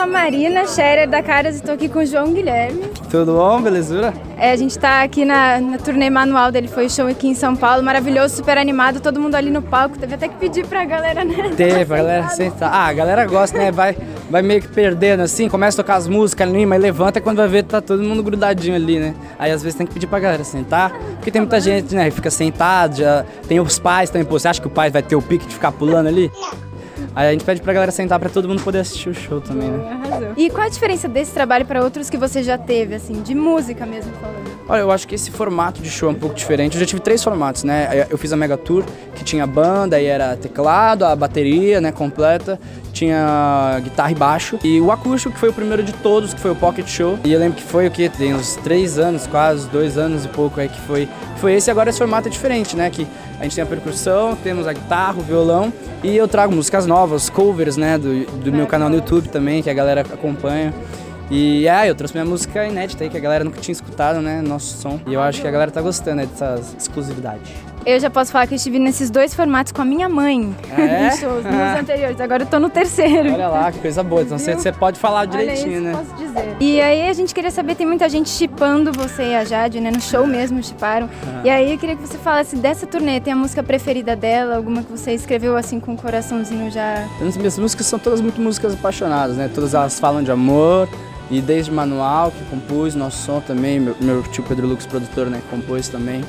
sou a Marina Scherer da Caras e tô aqui com o João Guilherme. Tudo bom, belezura? É, a gente tá aqui na, na turnê manual dele, foi show aqui em São Paulo, maravilhoso, super animado, todo mundo ali no palco. Teve até que pedir pra galera, né? Teve, a galera sentar. Ah, a galera gosta, né? Vai, vai meio que perdendo assim, começa a tocar as músicas ali, mas levanta quando vai ver tá todo mundo grudadinho ali, né? Aí às vezes tem que pedir pra galera sentar, porque tem muita gente, né, que fica sentado, já tem os pais também, pô, você acha que o pai vai ter o pique de ficar pulando ali? Aí a gente pede pra galera sentar pra todo mundo poder assistir o show também, né? Arrasou. E qual a diferença desse trabalho para outros que você já teve, assim, de música mesmo falando? Olha, eu acho que esse formato de show é um pouco diferente. Eu já tive três formatos, né? Eu fiz a Mega Tour, que tinha banda, aí era teclado, a bateria, né, completa, tinha guitarra e baixo. E o acústico, que foi o primeiro de todos, que foi o Pocket Show. E eu lembro que foi o quê? Tem uns três anos, quase, dois anos e pouco aí que foi, foi esse. Agora esse formato é diferente, né? Que a gente tem a percussão, temos a guitarra, o violão e eu trago músicas novas, covers, né? Do, do meu canal no YouTube também, que a galera acompanha. E ah, eu trouxe minha música inédita aí, que a galera nunca tinha escutado, né? Nosso som. E eu acho que a galera tá gostando né, dessa exclusividade. Eu já posso falar que eu estive nesses dois formatos com a minha mãe. É? em shows, nos anteriores. Agora eu tô no terceiro. Olha lá, que coisa boa. Então você, você pode falar direitinho, né? Posso dizer. E aí a gente queria saber, tem muita gente chipando você e a Jade, né? No show mesmo chiparam. Ah. E aí eu queria que você falasse dessa turnê. Tem a música preferida dela? Alguma que você escreveu assim com o coraçãozinho já? As minhas músicas são todas muito músicas apaixonadas, né? Todas elas falam de amor. E desde Manual, que compus, nosso som também, meu, meu tio Pedro Lucas, produtor, né? Compôs também.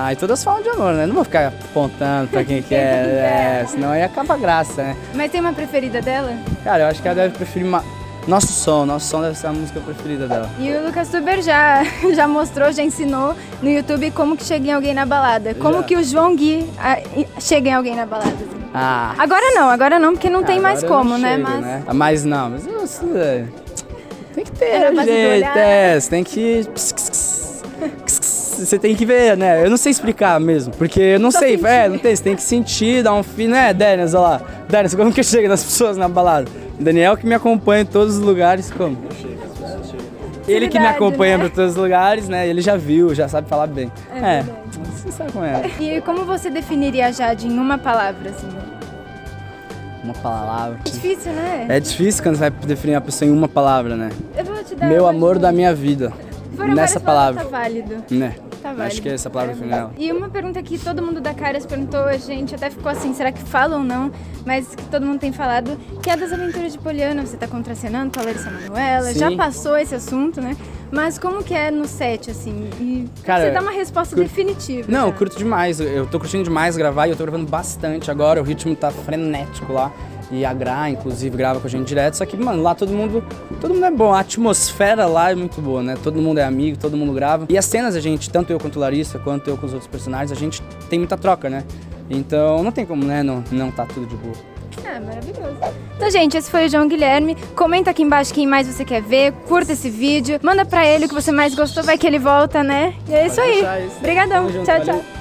Ah, e todas falam de amor, né? Não vou ficar apontando pra quem quer, é, senão aí acaba a graça, né? Mas tem uma preferida dela? Cara, eu acho que ela deve preferir ma... nosso som, nosso som deve ser a música preferida dela. E o Lucas Tuber já, já mostrou, já ensinou no YouTube como que chega em alguém na balada. Como Já. que o João Gui ah, chega em alguém na balada. assim. Ah, Agora não, agora não, porque não tem mais como, né? chego, Mas né? Ah, Mas não, mas você... Tem que ter É jeito, olhar. é, tem que... Você tem que ver, né? Eu não sei explicar mesmo, porque eu não Só sei, sentir. é, não tem, você tem que sentir, dar um fim, né, Denis, olha lá. Denis, como que chega nas pessoas na balada? Daniel que me acompanha em todos os lugares, como? Ele que me acompanha né? para todos os lugares, né? Ele já viu, já sabe falar bem. É É, você sabe como é. E como você definiria a Jade em uma palavra, assim? Uma palavra. É difícil, né? É difícil quando você vai definir a pessoa em uma palavra, né? Eu vou te dar Meu amor da minha vida. Foram Nessa várias palavra. Tá válido. Né? Tá válido. Acho que essa palavra final. E uma pergunta que todo mundo da Caras perguntou, a gente até ficou assim, será que fala ou não? Mas que todo mundo tem falado, que é das aventuras de Poliana, você tá contracenando com a Larissa Manoela, Sim. já passou esse assunto, né? Mas como que é no set, assim? E Cara, você dá uma resposta cur- definitiva. Não, eu já. curto demais. Eu tô curtindo demais gravar e eu tô gravando bastante agora. O ritmo tá frenético lá. E a Gra, inclusive, grava com a gente direto. Só que, mano, lá todo mundo. Todo mundo é bom. A atmosfera lá é muito boa, né? Todo mundo é amigo, todo mundo grava. E as cenas, a gente, tanto eu quanto o Larissa, quanto eu com os outros personagens, a gente tem muita troca, né? Então não tem como, né, não, não tá tudo de boa. É, maravilhoso. Então, gente, esse foi o João Guilherme. Comenta aqui embaixo quem mais você quer ver, curta esse vídeo, manda pra ele o que você mais gostou, vai que ele volta, né? E é isso aí. isso. Obrigadão. Tamo junto, Tchau, valeu. tchau.